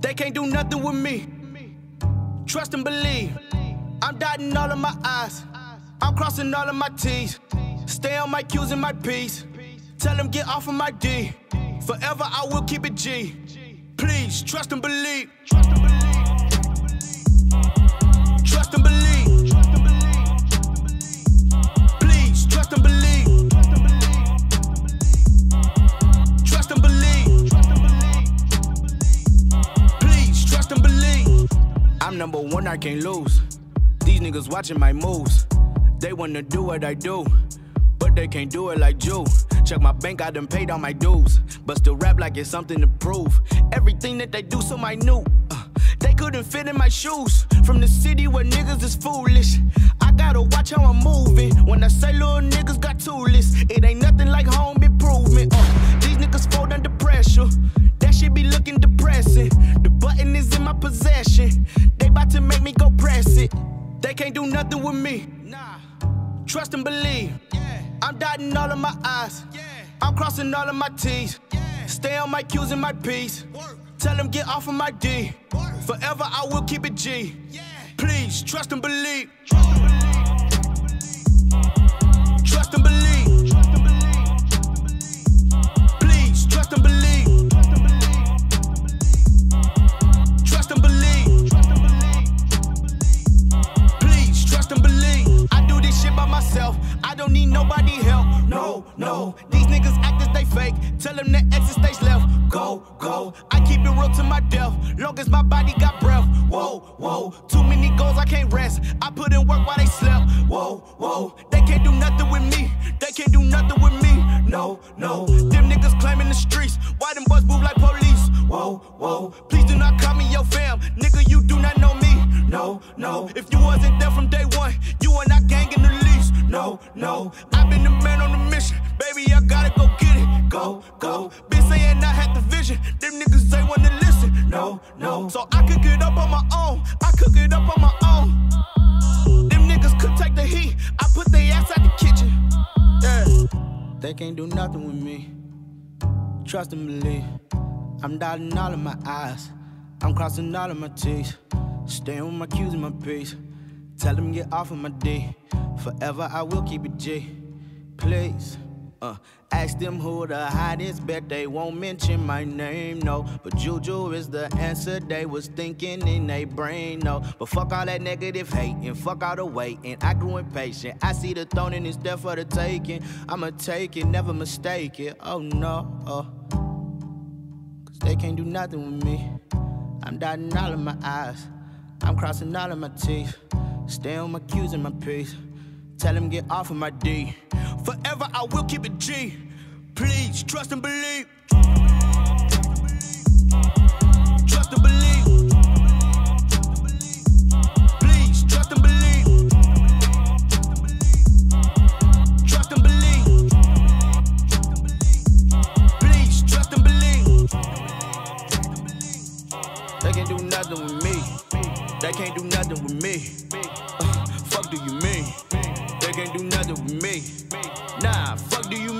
They can't do nothing with me. Trust and believe. I'm dotting all of my I's. I'm crossing all of my T's. Stay on my Q's and my P's. Tell them get off of my D. Forever I will keep it G. Please trust and believe. I'm number one, I can't lose. These niggas watching my moves. They wanna do what I do, but they can't do it like you. Check my bank, I done paid all my dues, but still rap like it's something to prove. Everything that they do so minute. Uh, they couldn't fit in my shoes. From the city where niggas is foolish. I gotta watch how I'm moving. When I say little niggas got toolers, it ain't nothing like home improvement. Uh, nothing with me. Nah. Trust and believe. Yeah. I'm dotting all of my I's. Yeah. I'm crossing all of my T's. Yeah. Stay on my Q's and my P's. Work. Tell them get off of my D. Work. Forever I will keep it G. Please trust and believe. Trust and believe. Don't need nobody help. No, no. These niggas act as they fake. Tell them the exit stage left. Go, go. I keep it real to my death. Long as my body got breath. Whoa, whoa. Too many goals, I can't rest. I put in work while they slept. Whoa, whoa. They can't do nothing with me. They can't do nothing with me. No, no. Them niggas claiming the streets. Why them boys move like police? Whoa, whoa. Please do not call me your fam. Nigga, you do not know me. No, no. If you wasn't there from day one, you are not gang. No, no. I've been the man on the mission. Baby, I gotta go get it. Go, go. Been saying I had the vision. Them niggas they wanna listen. No, no. So I cook it up on my own. I cook it up on my own. Them niggas could take the heat. I put their ass out the kitchen. Yeah. They can't do nothing with me. Trust and believe. I'm dotting all of my I's. I'm crossing all of my T's. Staying with my Q's and my P's. Tell them get off of my D. Forever I will keep it G. Please. Uh, ask them who the hottest, bet they won't mention my name, no. But Juju is the answer they was thinking in their brain, no. But fuck all that negative hate and fuck all the waiting. I grew impatient. I see the throne and it's there for the taking. I'ma take it, never mistake it. Oh no, oh. Cause they can't do nothing with me. I'm dotting all of my I's. I'm crossing all of my T's. Stay on my Q's and my P's. Tell them get off of my D. Forever I will keep it G. Please trust and believe. Trust and believe. Please trust and believe. Trust and believe. Please trust and believe. They can't do nothing with me. They can't do nothing with me. Fuck do you mean? They can't do nothing with me. Nah, fuck do you mean?